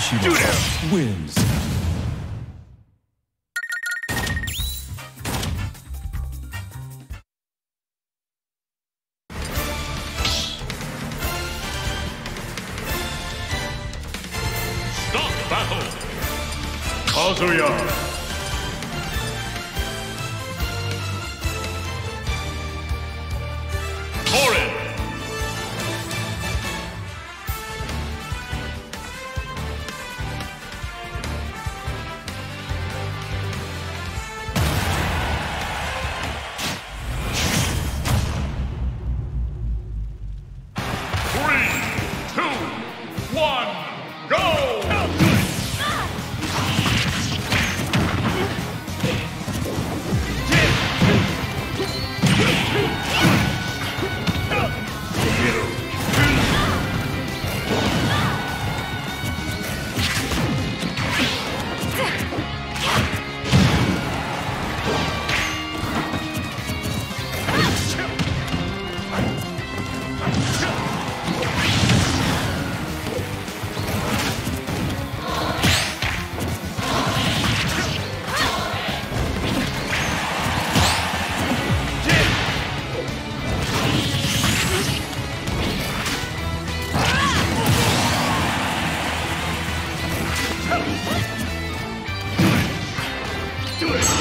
Kazuya Mishima wins. Stop battle! Kazuya! do it!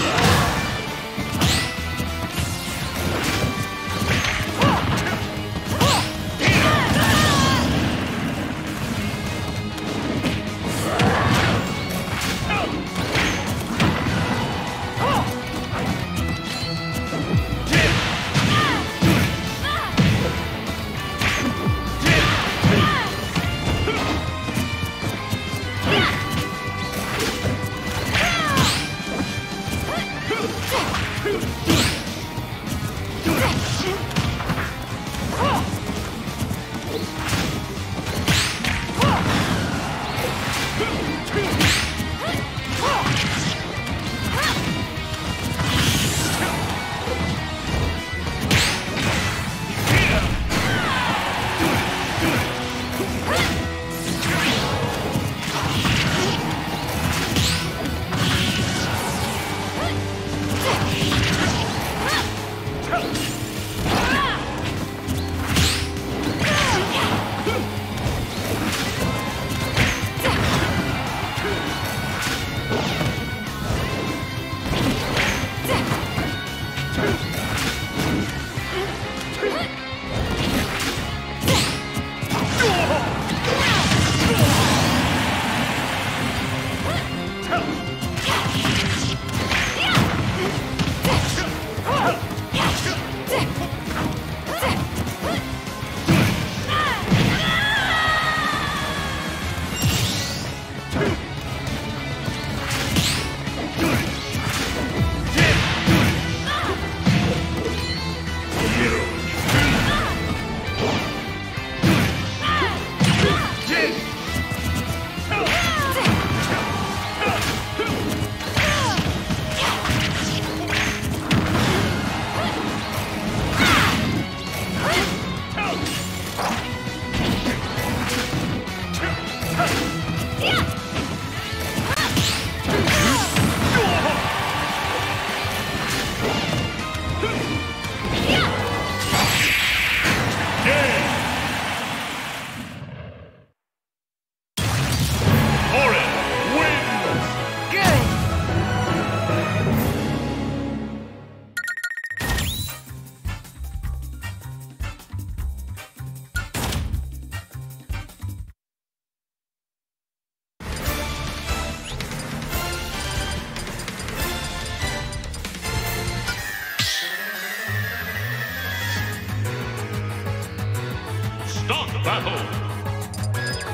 Battle.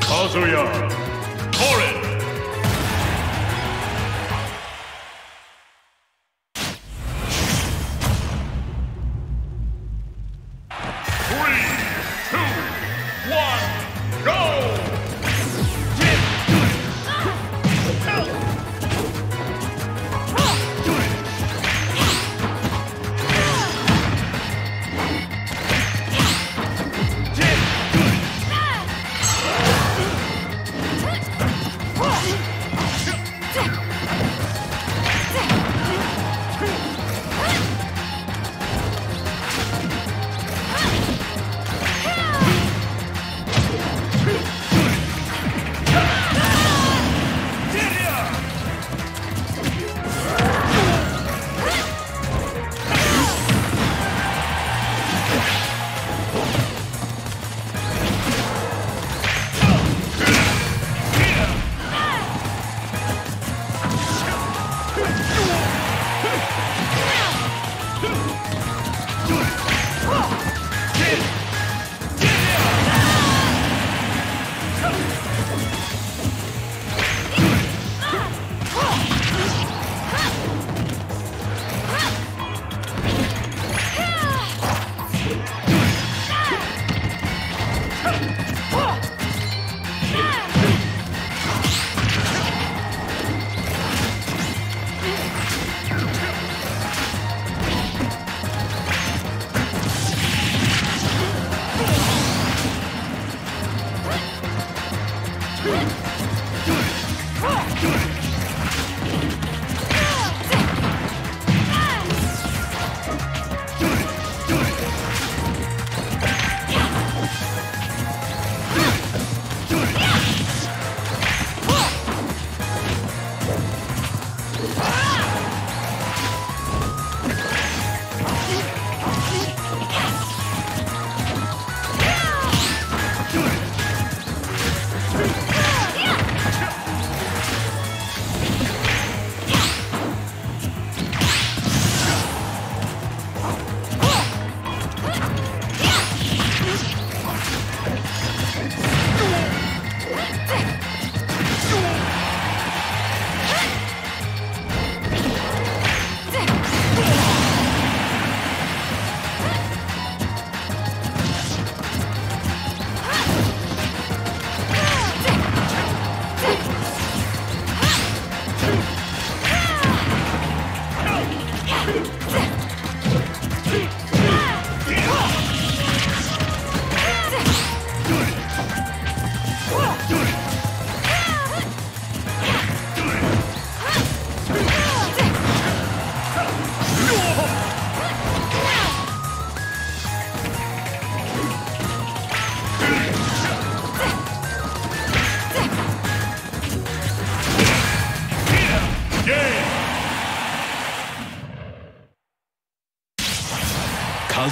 Kazuya Torin. Ah!